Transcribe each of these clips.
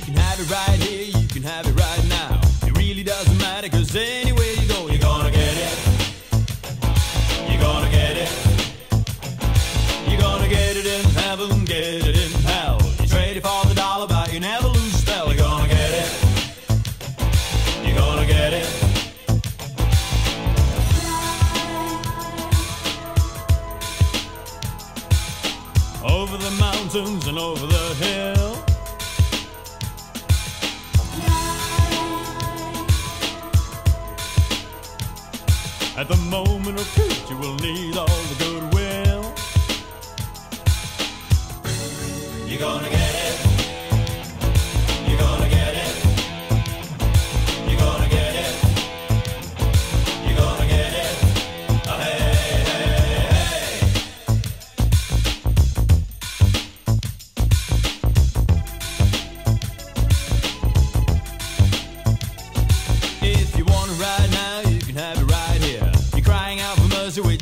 You can have it right here, you can have it right now. It really doesn't matter, cause anywhere you go, you're gonna get it. You're gonna get it. You're gonna get it in heaven, get it in hell. You trade it for the dollar, but you never lose a spell. You're gonna get it. You're gonna get it. Over the mountains and over the hill At the moment of truth, you will need all the goodwill. You're gonna get it. You're gonna get it.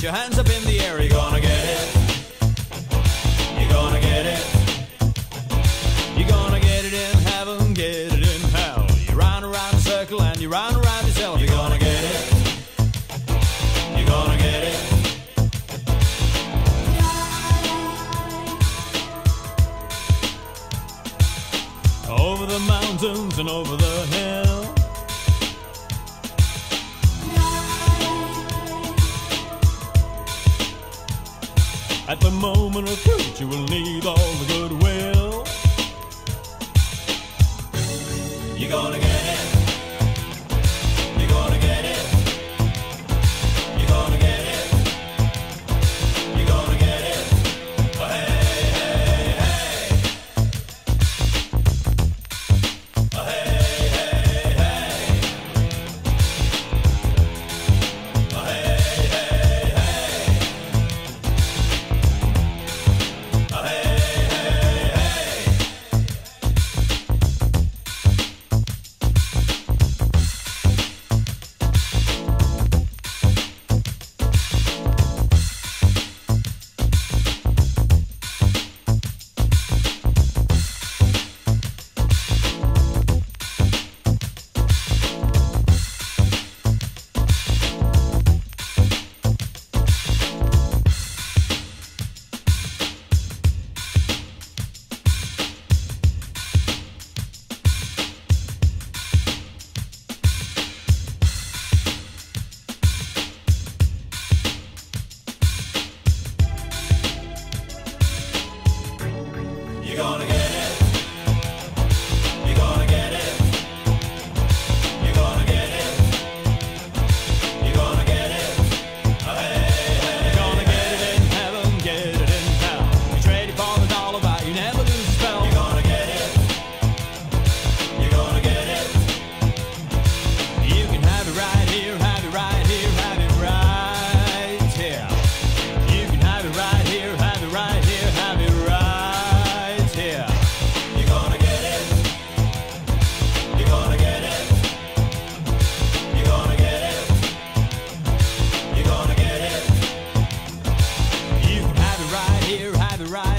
Your hands up in the air. You're gonna get it. You're gonna get it. You're gonna get it in heaven, get it in hell. You run around a circle and you run around yourself. You're gonna get it. You're gonna get it. Over the mountains and over the hill. At the moment of truth, you will need all the goodwill. You're gonna get. You're gonna get right.